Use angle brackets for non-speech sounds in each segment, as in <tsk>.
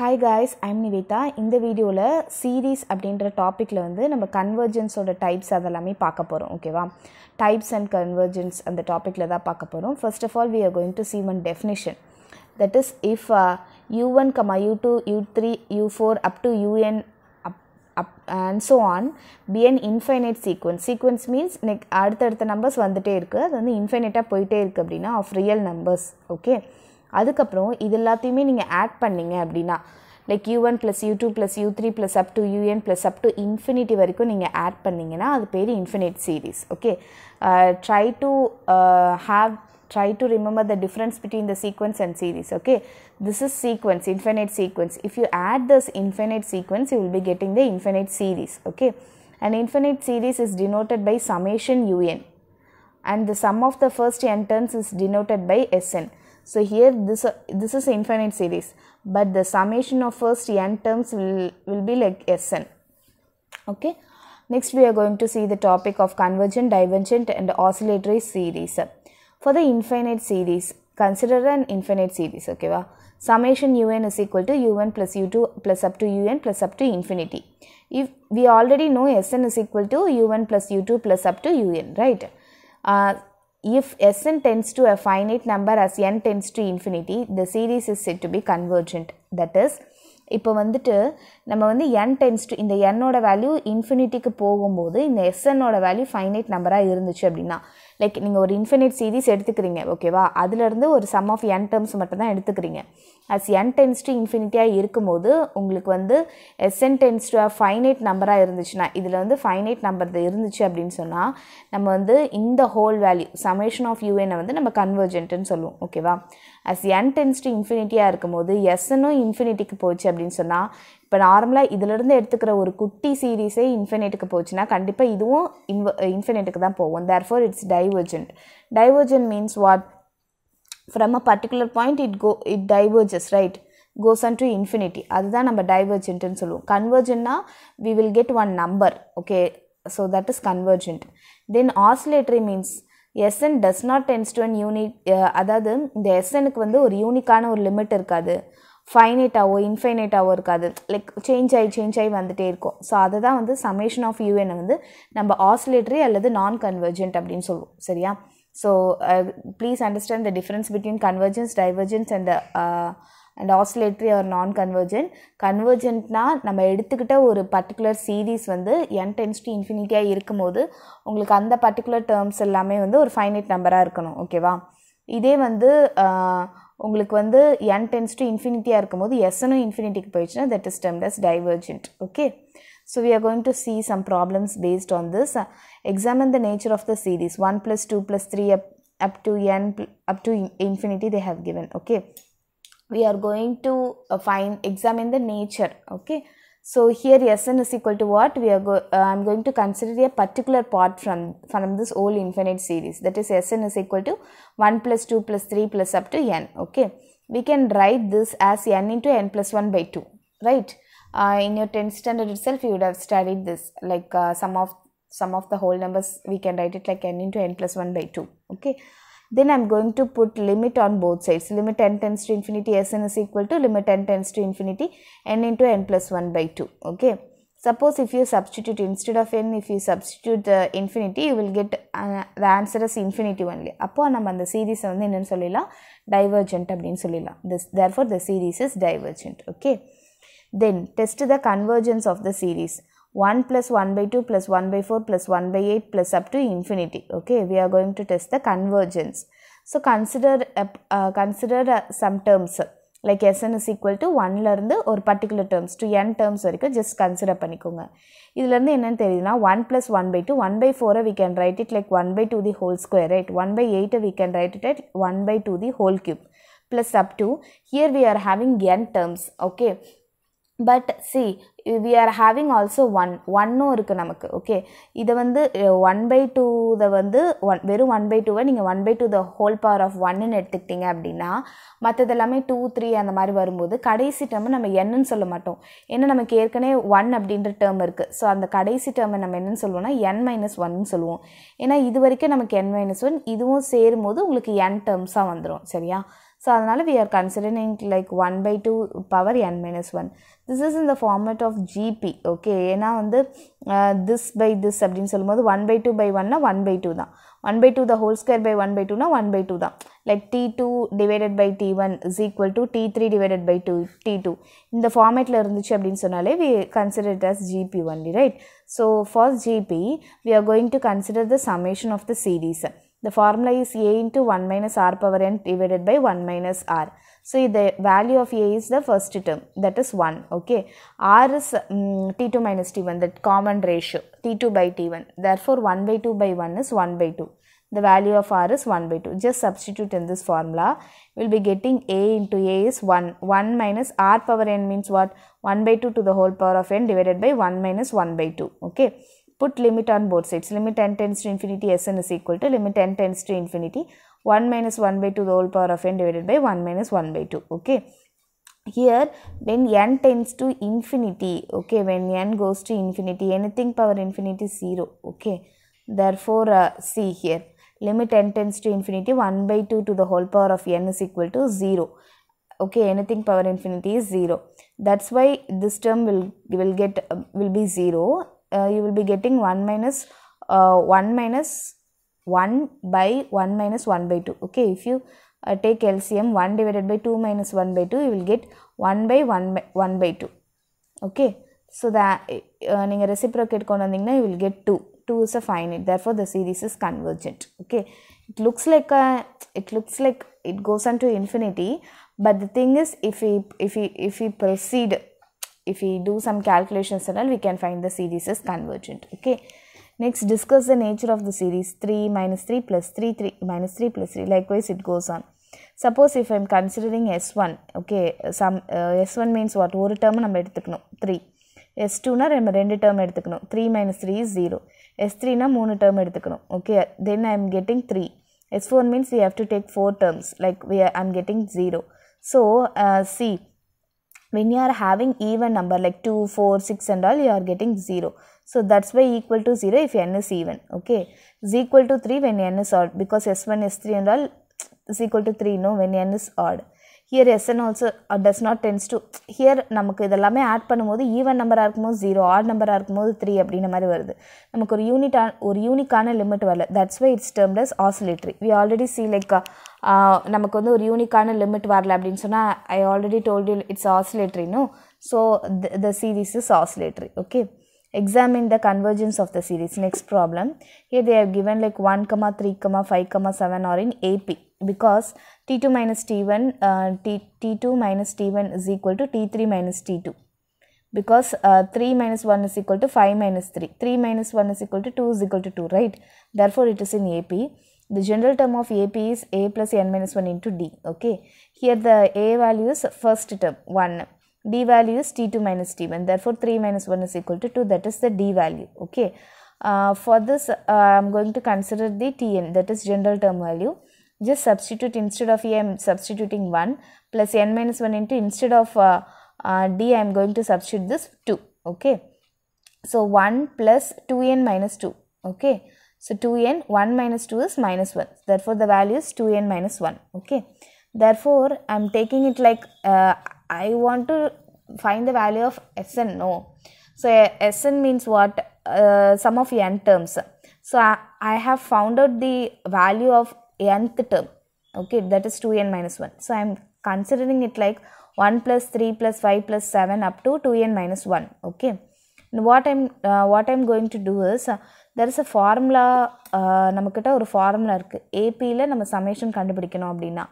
Hi guys I'm Nivetha இந்த வீடியோவில் series அப்படின்ற டாப்பிக்கில் வந்து நம்ம கன்வர்ஜென்ஸோட டைப்ஸ் அதெல்லாமே பார்க்க போகிறோம் ஓகேவா டைப்ஸ் அண்ட் கன்வர்ஜென்ஸ் அந்த டாப்பிக்கில் தான் பார்க்க போகிறோம் first of all we are going to see one definition. That is if uh, u u1 comma u2 u3 u4 up to un up, up and so on be an infinite sequence. Sequence means next அடுத்தடுத்த numbers வந்துகிட்டே இருக்குது அது வந்து இன்ஃபைனைட்டாக போயிட்டே இருக்குது அப்படின்னா of real numbers okay அதுக்கப்புறம் இது எல்லாத்தையுமே நீங்கள் ஆட் பண்ணீங்க அப்படின்னா like u one plus u two plus u three plus up to u n plus up to infinity வரைக்கும் நீங்கள் ஆட் பண்ணிங்கன்னா அது பேர் infinite series okay try to have try to remember the difference between the sequence and series okay this is sequence infinite sequence if you add this infinite sequence you will be getting the infinite series okay an infinite series is denoted by summation un and the sum of the first n terms is denoted by sn so here this uh, this is infinite series but the summation of first n terms will will be like sn. Okay. Next we are going to see the topic of convergent divergent and oscillatory series. For the infinite series consider an infinite series okay va? Summation un is equal to u1 plus u2 plus up to un plus up to infinity. If we already know sn is equal to u1 plus u2 plus up to un right? Uh, if sn tends to a finite number as n tends to infinity the series is said to be convergent. That is இப்போ வந்துட்டு நம்ம வந்து என் tends to இந்த என்னோட value இன்ஃபினிட்டிக்கு போகும்போது இந்த எஸ்என்னோட value finite நம்பராக இருந்துச்சு அப்படின்னா லைக் நீங்கள் ஒரு இன்ஃபினிட் சீரீஸ் எடுத்துக்கிறீங்க ஓகேவா அதுலேருந்து ஒரு சம் ஆஃப் என் டேர்ம்ஸ் மட்டும் தான் எடுத்துக்கிறீங்க அஸ் என் டென்ஸ் டு இன்ஃபினிட்டியாக இருக்கும்போது உங்களுக்கு வந்து எஸ்என் டென்ஸ் டு ஃபைனைட் நம்பராக இருந்துச்சுன்னா இதில் வந்து ஃபைனைட் நம்பர் இருந்துச்சு அப்படின்னு சொன்னால் நம்ம வந்து இந்த ஹோல் வேல்யூ சமேஷன் ஆஃப் யூஎனை வந்து நம்ம கன்வர்ஜென்ட்னு சொல்லுவோம் ஓகேவா அஸ் என் டென்ஸ் டு இன்ஃபினிட்டியாக இருக்கும்போது எஸ்என்னும் இன்ஃபினிட்டிக்கு போச்சு அப்படின்னு சொன்னால் இப்போ நார்மலாக இதிலிருந்து எடுத்துக்கிற ஒரு குட்டி சீரீஸே இன்ஃபினிட்டுக்கு போச்சுன்னா கண்டிப்பாக இதுவும் இன்வ இன்ஃபினிட்டுக்கு தான் போகும். Therefore it's divergent divergent means what from a particular point it go it diverges right goes on to infinity அதுதான் நம்ம டைவர்ஜென்ட்னு சொல்லுவோம். கன்வர்ஜன்னா we will get one number okay so that is convergent then oscillatory means s n does not tends to an unique அதாவது இந்த எஸ்எனுக்கு வந்து ஒரு யூனிக்கான ஒரு லிமிட் இருக்காது. ஃபைனைட்டாவோ இன்ஃபைனைட்டாவோ இருக்காது. லைக் சேஞ்ச் ஆகி சேஞ்ச் ஆகி வந்துகிட்டே இருக்கும். ஸோ அதை தான் வந்து சமேஷன் ஆஃப் யூஎனை வந்து நம்ம ஆசிலேட்டரி அல்லது நான் கன்வர்ஜென்ட் அப்படின்னு சொல்லுவோம். சரியா? So please understand the difference between convergence divergence and and oscillatory or non convergent கன்வர்ஜென்ட்னா நம்ம எடுத்துக்கிட்ட ஒரு பர்டிகுலர் சீரீஸ் வந்து என் டென்ஸ் டு இன்ஃபினிட்டியாக இருக்கும்போது உங்களுக்கு அந்த பர்டிகுலர் டேர்ம்ஸ் எல்லாமே வந்து ஒரு ஃபைனைட் நம்பராக இருக்கணும். ஓகேவா இதே வந்து உங்களுக்கு வந்து என் டென்ஸ் டு இன்ஃபினிட்டியாக இருக்கும்போது எஸ்எனும் இன்ஃபினிட்டிக்கு போயிடுச்சுன்னா that is tempt as divergent okay so we are going to see some problems based on this uh, examine the nature of the series 1 plus 2 plus 3 up, up to n up to infinity they have given okay we are going to uh, find examine the nature okay so here sn is equal to what we are go uh, i'm going to consider a particular part from from this whole infinite series. That is sn is equal to 1 plus 2 plus 3 plus up to n okay? We can write this as n into n plus 1 by 2 right? Uh, in your 10th standard itself you would have studied this like uh, some of some of the whole numbers we can write it like n into n plus 1 by 2 okay then i'm going to put limit on both sides limit n tends to infinity sn is equal to limit n tends to infinity n into n plus 1 by 2 okay suppose if you substitute instead of n if you substitute uh, infinity you will get uh, the answer as infinity only அப்போ நம்ம அந்த சீரீஸை வந்து என்னென்னு சொல்லிடலாம் divergent அப்படின்னு சொல்லிடலாம் this therefore the series is divergent okay then test the convergence of the series 1 plus 1 by 2 plus 1 by 4 plus 1 by 8 plus up to infinity okay we are going to test the convergence so consider uh, uh, consider uh, some terms like sn is equal to 1ல இருந்து ஒரு particular terms to n terms வரைக்கும் just consider பண்ணிக்கோங்க இதுலேருந்து என்னென்னு தெரியுதுன்னா one plus one by two one by ஃபோரை we can write it like one by two the whole square right one by எயிட்டை we can write it at one by two the whole cube plus up to here we are having n terms okay but see we are having also one ஒன்னும் இருக்குது நமக்கு okay இதை வந்து one by two வந்து one வெறும் one by டூவை நீங்கள் one by two the whole power of ஒன்னு எடுத்துக்கிட்டீங்க அப்படின்னா மற்றது எல்லாமே டூ த்ரீ அந்த மாதிரி வரும்போது கடைசி டேர்மை நம்ம என்னன்னு சொல்ல மாட்டோம். ஏன்னா நமக்கு ஏற்கனவே ஒன் அப்படின்ற டேர்ம் இருக்குது ஸோ அந்த கடைசி டேர்மை நம்ம என்னன்னு சொல்லுவோம்னா என் மைனஸ் ஒன்னு சொல்லுவோம். ஏன்னா இது வரைக்கும் நமக்கு என் மைனஸ் ஒன் இதுவும் சேரும்போது உங்களுக்கு என் டேர்ம்ஸாக வந்துடும் சரியா? ஸோ அதனால் we are considering like 1 by 2 power n minus 1 this is in the format of gp okay ஏன்னா வந்து uh, this by this அப்படின்னு சொல்லும்போது 1 by 2 by 1 னா 1 by 2 தான் 1 by 2 the whole square by 1 by 2 னா 1 by 2 தான் like t2 divided by t1 is equal to t3 divided by 2 t2 இந்த ஃபார்மேட்டில் இருந்துச்சு அப்படின்னு சொன்னாலே we consider it as gp only right so for gp we are going to consider the summation of the series the formula is a into 1 minus r power n divided by 1 minus r. So the value of a is the first term that is 1 okay? R is um, t2 minus t1 that common ratio t2 by t1 therefore 1 by 2 by 1 is 1 by 2 the value of r is 1 by 2 just substitute in this formula we'll be getting a into a is 1 1 minus r power n means what? 1 by 2 to the whole power of n divided by 1 minus 1 by 2 okay put limit on both sides. Limit n tends to infinity sn is equal to limit n tends to infinity. 1 minus 1 by 2 the whole power of n divided by 1 minus 1 by 2 okay? Here when n tends to infinity okay when n goes to infinity anything power infinity is 0 okay? Therefore uh, see here. Limit n tends to infinity 1 by 2 to the whole power of n is equal to 0 okay? Anything power infinity is 0 that's why this term will will get uh, will be 0 uh, you will be getting 1 minus uh, 1 minus 1 by 1 minus 1 by 2 okay if you uh, take LCM 1 divided by 2 minus 1 by 2 you will get 1 by 1 by 1 by 2 okay so that uh, நீங்கள் reciprocate கொண்டு வந்தீங்கன்னா you will get 2 2 is a finite therefore the series is convergent okay it looks like a it looks like it goes on to infinity but the thing is if we if we if we proceed if we do some calculations and all we can find the series is convergent okay next discuss the nature of the series 3 minus 3 plus 3 3 minus 3 plus 3 likewise it goes on suppose if i'm considering s1 okay some uh, s1 means what ஒரு term நம்ம எடுத்துக்கணும் 3 s2னா நம்ம ரெண்டு term எடுத்துக்கணும் three minus three is zero S த்ரீனா மூணு term எடுத்துக்கணும் okay then I am getting three S four means we have to take four terms like we I am getting zero so C when you are having even number like 2 4 6 and all you are getting 0 so that's why equal to 0 if n is even okay? Is equal to 3 when n is odd because s1 s3 and all <tsk> is equal to 3 no? When n is odd here sn also uh, does not tends to here நமக்கு இதெல்லாமே add பண்ணும்போது even நம்பராக இருக்கும்போது zero add நம்பராக இருக்கும்போது three அப்படின்ற மாதிரி வருது நமக்கு ஒரு யூனிட் ஒரு யூனிக்கான லிமிட் வரல that's why it's termed as oscillatory we already see like நமக்கு வந்து ஒரு யூனிக்கான லிமிட் வரல அப்படின்னு சொன்னால் I already told you it's oscillatory no so the series is oscillatory okay examine the convergence of the series next problem here they have given like 1 comma 3 comma 5 comma 7 are in ap because t2 minus t1 uh, t, t2 minus t1 is equal to t3 minus t2 because uh, 3 minus 1 is equal to 5 minus 3 3 minus 1 is equal to 2 is equal to 2 right? Therefore it is in ap the general term of ap is a plus n minus 1 into d okay? Here the a value is first term 1 d value is t2 minus t1 therefore 3 minus 1 is equal to 2 that is the d value okay? Uh, for this uh, i'm going to consider the tn that is general term value just substitute instead of a i'm substituting 1 plus n minus 1 into instead of uh, uh, d i'm going to substitute this 2 okay? So 1 plus 2n minus 2 okay? So 2n 1 minus 2 is minus 1 therefore the value is 2n minus 1 okay? Therefore i'm taking it like uh, i want to find the value of sn no? So sn means what? Uh, sum of n terms. So I, I have found out the value of nth term okay that is 2n minus 1 so i'm considering it like 1 plus 3 plus 5 plus 7 up to 2n minus 1 okay and what i'm uh, what i'm going to do is uh, there is a formula uh, நம்மக்கிட்ட ஒரு formula இருக்குது ஏபியில் நம்ம summation கண்டுபிடிக்கணும் அப்படின்னா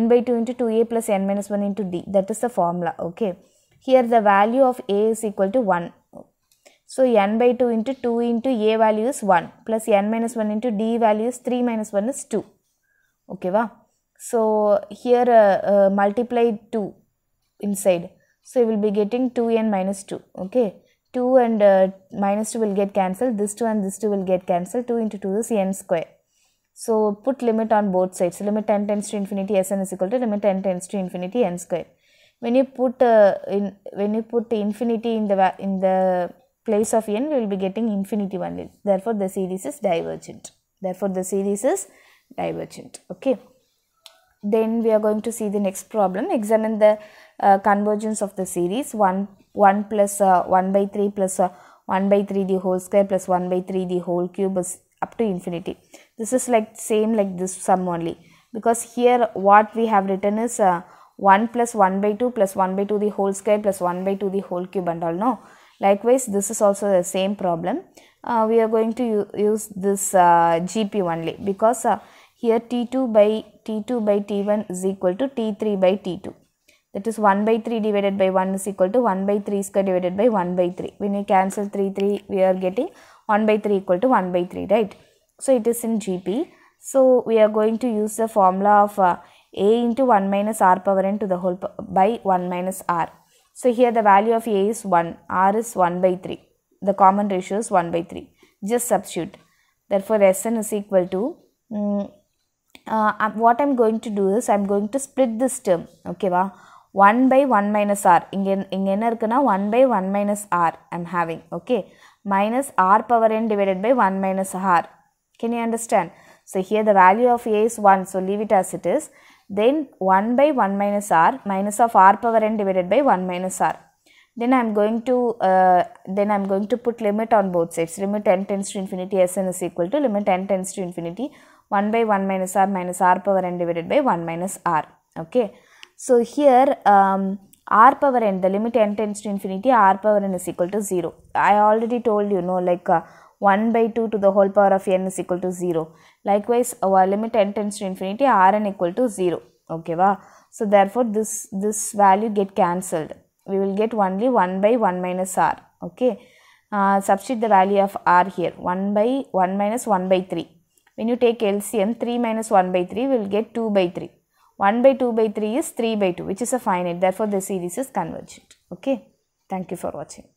n by 2 into 2a plus n minus 1 into d that is the formula okay here the value of a is equal to 1 so n by 2 into 2 into a value is 1 plus n minus 1 into d value is 3 minus 1 is 2 okay va? So here uh, uh, multiply 2 inside. So you will be getting 2n minus 2 okay? 2 and uh, minus 2 will get cancelled. This 2 and this 2 will get cancelled. 2 into 2 is n square. So put limit on both sides. Limit n tends to infinity sn is equal to limit n tends to infinity n square. When you put uh, in when you put infinity in the in the place of n we will be getting infinity only. Therefore the series is divergent. Therefore the series is divergent okay? Then we are going to see the next problem. Examine the uh, convergence of the series. 1 1 plus uh, 1 by 3 plus uh, 1 by 3 the whole square plus 1 by 3 the whole cube is up to infinity. This is like same like this sum only. Because here what we have written is uh, 1 plus 1 by 2 plus 1 by 2 the whole square plus 1 by 2 the whole cube and all no? Likewise this is also the same problem. Uh, we are going to use this uh, gp only because here t2 by t2 by t1 is equal to t3 by t2 that is 1 by 3 divided by 1 is equal to 1 by 3 square divided by 1 by 3 when we cancel 3 3 we are getting 1 by 3 equal to 1 by 3 right? So it is in gp so we are going to use the formula of uh, a into 1 minus r power n to the whole by 1 minus r. So here the value of a is 1 r is 1 by 3 the common ratio is 1 by 3 just substitute. Therefore sn is equal to um, uh, what I'm going to do is I'm going to split this term ஓகேவா one by one minus R இங்கே இங்கே என்ன இருக்குன்னா one by one minus or I'm having okay minus R power n divided by one minus R can you understand so here the value of A is one so leave it as it is then one by one minus R minus of r power n divided by 1 minus r. Then I am going to uh, then I am going to put limit on both sides. Limit n tends to infinity Sn is equal to limit n tends to infinity 1 by 1 minus r minus r power n divided by 1 minus r. Okay. So here um, r power n the limit n tends to infinity r power n is equal to 0. I already told you know like uh, 1 by 2 to the whole power of n is equal to 0. Likewise our limit n tends to infinity rn equal to 0. Okay va? So therefore this this value get cancelled. We will get only 1 by 1 minus r. Okay. Uh, substitute the value of r here 1 by 1 minus 1 by 3. When you take LCM 3 minus 1 by 3 will get 2 by 3. 1 by 2 by 3 is 3 by 2 which is a finite therefore the series is convergent. Okay. Thank you for watching.